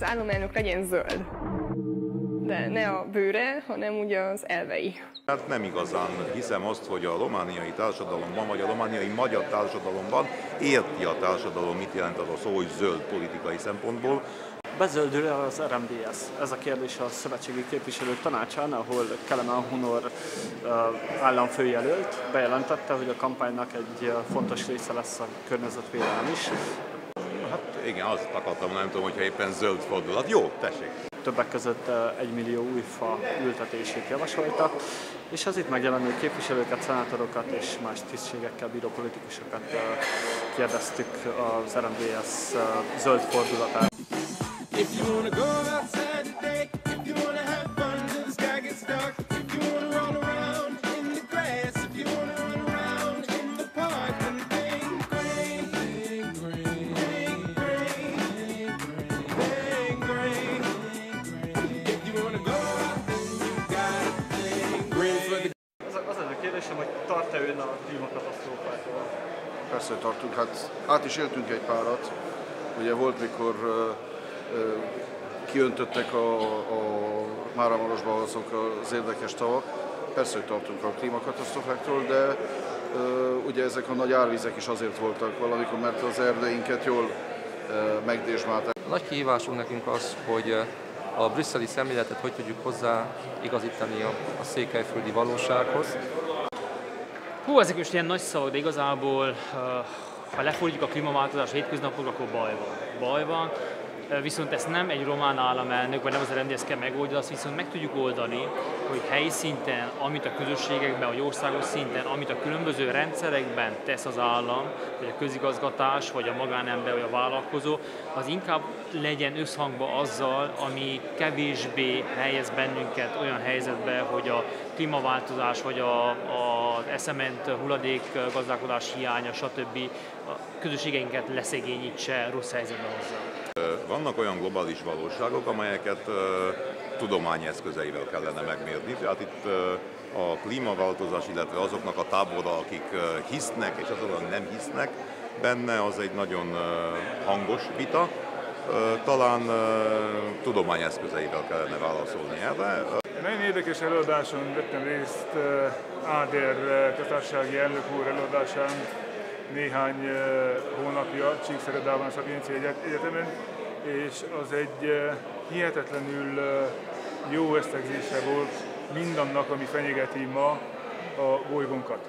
Az államelnök legyen zöld, de ne a bőre, hanem ugye az elvei. Hát nem igazán hiszem azt, hogy a romániai társadalomban, vagy a romániai magyar társadalomban érti a társadalom, mit jelent az a szó, hogy zöld politikai szempontból. Bezöldül-e az RMDS? Ez a kérdés a szövetségi képviselők tanácsán, ahol Kelemen Hunor államfőjelölt bejelentette, hogy a kampánynak egy fontos része lesz a környezetvédelem is. Igen, azt akartam, nem tudom, hogyha éppen zöld fordulat. Jó, tessék. Többek között egy millió új fa ültetését javasolta, és az itt megjelenő képviselőket, szenátorokat és más tisztségekkel bíró politikusokat kérdeztük az RMDS zöld fordulatát. If you wanna go outside Persze, tartunk. Hát át is éltünk egy párat. Ugye volt, mikor kiöntöttek a, a Máramarosban azok az érdekes tavak. Persze, hogy tartunk a klímakatasztrofáktól, de ugye ezek a nagy árvizek is azért voltak valamikor, mert az erdeinket jól megdésmálták. Nagy kihívásunk nekünk az, hogy a brüsszeli szemléletet hogy tudjuk hozzá igazítani a, a székelyföldi valósághoz. Hú, ezek most ilyen nagy szavak, de igazából ha lefordítjuk a klímaváltozás hétköznapokra, akkor baj van. Baj van, viszont ezt nem egy román államelnök, vagy nem az RMDS kell megoldani, azt viszont meg tudjuk oldani, hogy helyi szinten, amit a közösségekben, vagy országos szinten, amit a különböző rendszerekben tesz az állam, vagy a közigazgatás, vagy a magánember, vagy a vállalkozó, az inkább legyen összhangba azzal, ami kevésbé helyez bennünket olyan helyzetbe, hogy a klímaváltozás, vagy a, a eszement hulladék gazdálkodás hiánya, stb. a közösségeinket leszegényítse, rossz helyzetbe hozzá. Vannak olyan globális valóságok, amelyeket uh, tudományeszközeivel kellene megmérni. Tehát itt a klímaváltozás, illetve azoknak a tábora, akik hisznek és azok, nem hisznek benne, az egy nagyon hangos vita. Talán tudományeszközeivel kellene válaszolni erre. Nagyon érdekes előadáson vettem részt Áder köztársasági elnök úr előadásán néhány hónapja Csíkszeredában Szapiencia Egyetemen, és az egy hihetetlenül jó összegzése volt mindannak, ami fenyegeti ma a bolygónkat.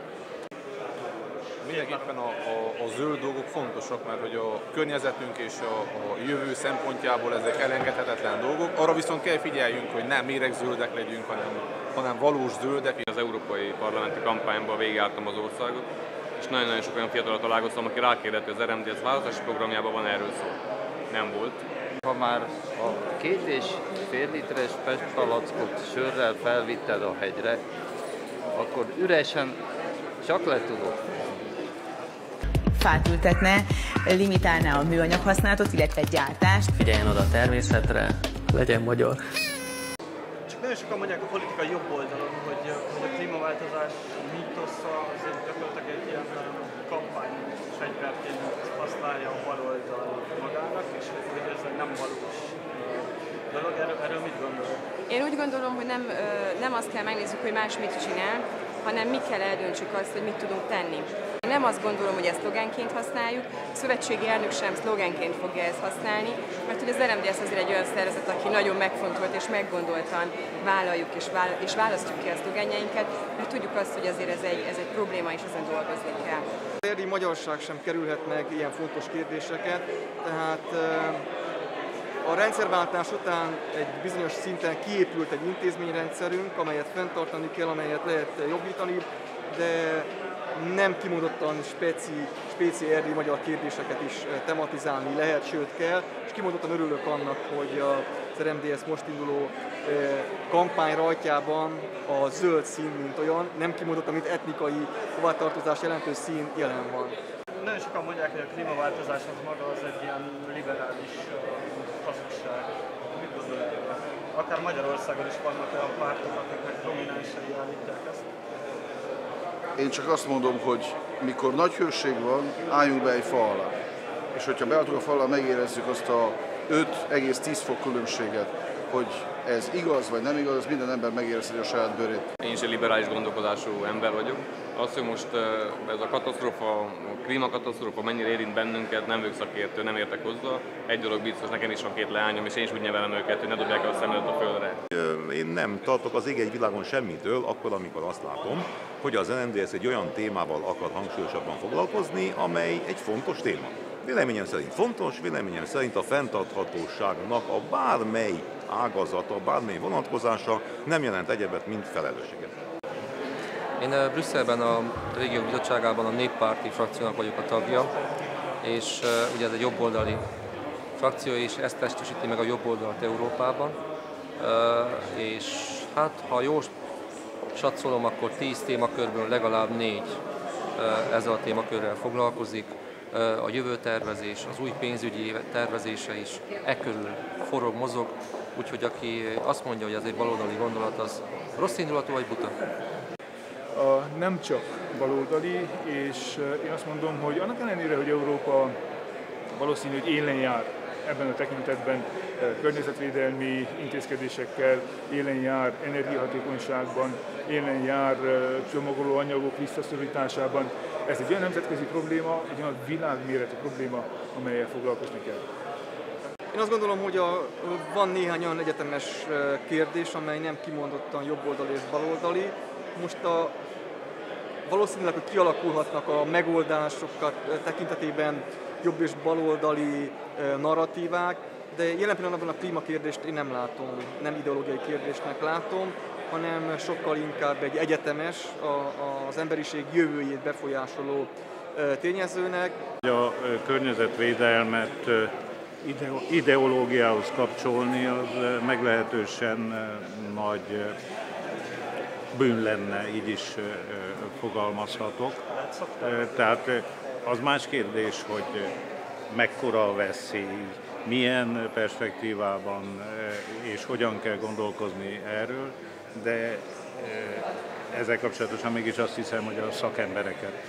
Mindenképpen a, a, a zöld dolgok fontosak, mert hogy a környezetünk és a, a jövő szempontjából ezek elengedhetetlen dolgok. Arra viszont kell figyeljünk, hogy nem méregzöldek legyünk, hanem, hanem valós zöldek. Az európai parlamenti kampányban végigálltam az országot, és nagyon-nagyon sok olyan fiatal találkoztam, aki rákérdett, hogy az RMDS választási programjában van erről szó. Nem volt. Ha már a két és fél literes pestpalackot sörrel felvitted a hegyre, akkor üresen csak le tudod fát ültetne, limitálná a műanyag használatot, illetve gyártást. Figyeljen oda a természetre, legyen magyar. Csak nagyon sokan mondják a politikai jobb oldalon, hogy, hogy a klímaváltozás mítosza azért gyakorlatilag egy ilyen kampány fegyverként használja a baloldal magának, és hogy ez nem valós dolog. Erről, erről mit gondol? Én úgy gondolom, hogy nem, nem azt kell megnézzük, hogy más mit csinál, hanem mi kell eldöntsük azt, hogy mit tudunk tenni. Nem azt gondolom, hogy ezt szlogenként használjuk, a szövetségi elnök sem szlogenként fogja ezt használni, mert hogy az RMDS azért egy olyan szervezet, aki nagyon megfontolt és meggondoltan vállaljuk és, vála- és választjuk ki a szlogenjeinket, mert tudjuk azt, hogy azért ez egy, ez egy probléma és ezen dolgozni kell. Az magyarság sem kerülhet meg ilyen fontos kérdéseket, tehát a rendszerváltás után egy bizonyos szinten kiépült egy intézményrendszerünk, amelyet fenntartani kell, amelyet lehet jobbítani, de nem kimondottan speci, speci erdi magyar kérdéseket is eh, tematizálni lehet, sőt kell, és kimondottan örülök annak, hogy az RMDS most induló eh, kampány rajtjában a zöld szín, mint olyan, nem kimondottan, mint etnikai hovatartozás jelentő szín jelen van. Nagyon sokan mondják, hogy a klímaváltozás az maga az egy ilyen liberális hazugság. Mit gondol erről? Akár Magyarországon is vannak olyan pártok, akiknek prominensei állítják ezt. Én csak azt mondom, hogy mikor nagy hőség van, álljunk be egy fa alá. És hogyha beálltunk a fa alá, megérezzük azt a 5,10 fok különbséget, hogy ez igaz vagy nem igaz, az minden ember megérzi a saját bőrét. Én is egy liberális gondolkodású ember vagyok. Az, hogy most ez a katasztrófa, a klímakatasztrófa mennyire érint bennünket, nem vagyok szakértő, nem értek hozzá. Egy dolog biztos, nekem is van két leányom, és én is úgy nevelem őket, hogy ne dobják el a szemedet a földre. Én nem tartok az ég egy világon semmitől, akkor, amikor azt látom, hogy az NMDS egy olyan témával akar hangsúlyosabban foglalkozni, amely egy fontos téma. Véleményem szerint fontos, véleményem szerint a fenntarthatóságnak a bármely ágazata, bármely vonatkozása nem jelent egyebet, mint felelősséget. Én Brüsszelben a régió bizottságában a néppárti frakciónak vagyok a tagja, és ugye ez egy jobboldali frakció, és ezt testesíti meg a jobb oldalt Európában. És hát, ha jól satszolom, akkor 10 témakörből legalább négy ezzel a témakörrel foglalkozik. A jövőtervezés, az új pénzügyi tervezése is e körül forog, mozog, úgyhogy aki azt mondja, hogy ez egy baloldali gondolat, az rossz indulatú vagy buta? A nem csak baloldali, és én azt mondom, hogy annak ellenére, hogy Európa valószínű, hogy élen jár ebben a tekintetben környezetvédelmi intézkedésekkel, élen jár energiahatékonyságban, élen jár csomagoló anyagok visszaszorításában. Ez egy olyan nemzetközi probléma, egy olyan világméretű probléma, amelyel foglalkozni kell. Én azt gondolom, hogy a, van néhány olyan egyetemes kérdés, amely nem kimondottan jobboldali és baloldali. Most a, valószínűleg, hogy kialakulhatnak a megoldásokat tekintetében jobb és baloldali narratívák, de jelen pillanatban a klímakérdést én nem látom, nem ideológiai kérdésnek látom, hanem sokkal inkább egy egyetemes, az emberiség jövőjét befolyásoló tényezőnek. A környezetvédelmet ideológiához kapcsolni, az meglehetősen nagy bűn lenne, így is fogalmazhatok. Tehát az más kérdés, hogy mekkora a veszély, milyen perspektívában és hogyan kell gondolkozni erről, de ezzel kapcsolatosan mégis azt hiszem, hogy a szakembereket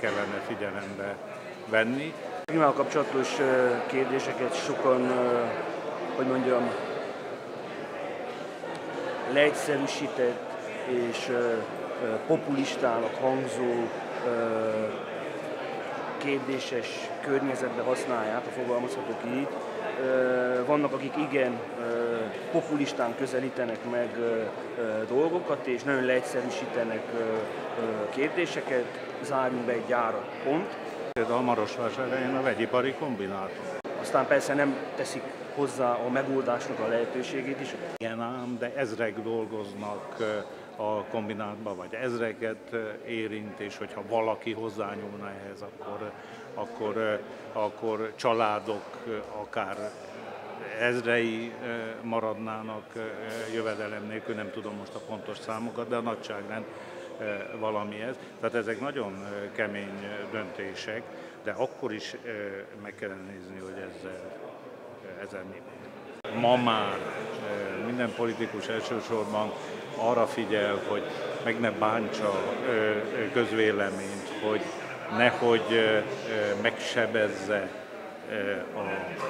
kellene figyelembe venni. Klímával kapcsolatos kérdéseket sokan, hogy mondjam, leegyszerűsített és populistának hangzó kérdéses környezetben használják, ha fogalmazhatok így. Vannak, akik igen populistán közelítenek meg dolgokat, és nagyon leegyszerűsítenek kérdéseket, zárjunk be egy gyárat, pont. Például Marosvásárhelyen a vegyipari kombinátum. Aztán persze nem teszik hozzá a megoldásnak a lehetőségét is. Igen ám, de ezrek dolgoznak a kombinátban, vagy ezreket érint, és hogyha valaki hozzányúlna ehhez, akkor, akkor, akkor családok akár ezrei maradnának jövedelem nélkül, nem tudom most a pontos számokat, de a nagyságrend valami ez. Tehát ezek nagyon kemény döntések, de akkor is meg kellene nézni, hogy ezzel, ezzel mi. Ma már minden politikus elsősorban arra figyel, hogy meg ne bántsa közvéleményt, hogy nehogy megsebezze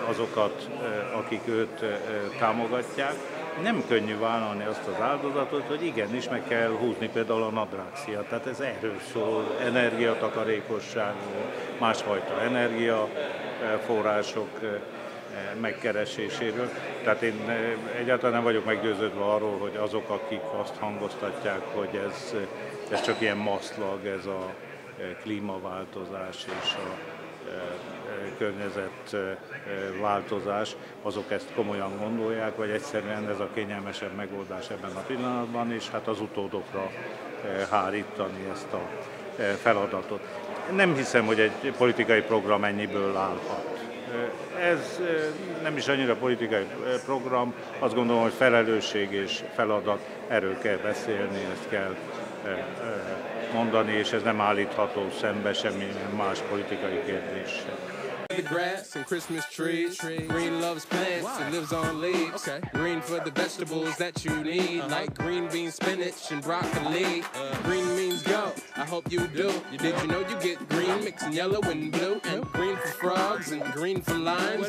azokat, akik őt támogatják. Nem könnyű vállalni azt az áldozatot, hogy igenis meg kell húzni például a nadrágszia. Tehát ez erről szól, energiatakarékosságról, másfajta energiaforrások megkereséséről. Tehát én egyáltalán nem vagyok meggyőződve arról, hogy azok, akik azt hangoztatják, hogy ez, ez csak ilyen maszlag, ez a klímaváltozás és a környezetváltozás, azok ezt komolyan gondolják, vagy egyszerűen ez a kényelmesebb megoldás ebben a pillanatban, és hát az utódokra hárítani ezt a feladatot. Nem hiszem, hogy egy politikai program ennyiből állhat. Ez nem is annyira politikai program, azt gondolom, hogy felelősség és feladat, erről kell beszélni, ezt kell mondani, és ez nem állítható szembe semmilyen más politikai kérdéssel. The grass and Christmas trees. Green loves plants and lives on leaves. Okay. Green for the vegetables that you need, uh-huh. like green beans, spinach, and broccoli. Uh, green means go. I hope you do. You Did you know you get green mixing yellow and blue, and green for frogs and green for limes?